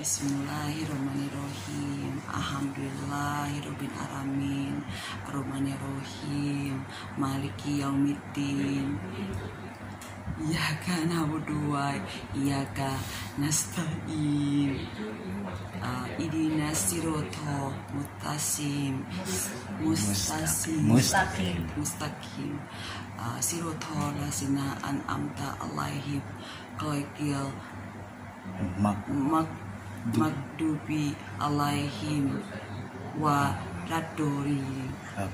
Bismillahirrahmanirrahim. Alhamdulillahirabbil alamin Arrahmanirrahim. Maliki yaumiddin. Iyyaka na'budu wa iyyaka nasta'in. Uh, Idina sirotol mutasim mustasim Mustaqim. mustaqim. Uh, sirotol lasina an'amta alaihim. Qaikil Mak. Mak magdubi alaihim wa amin.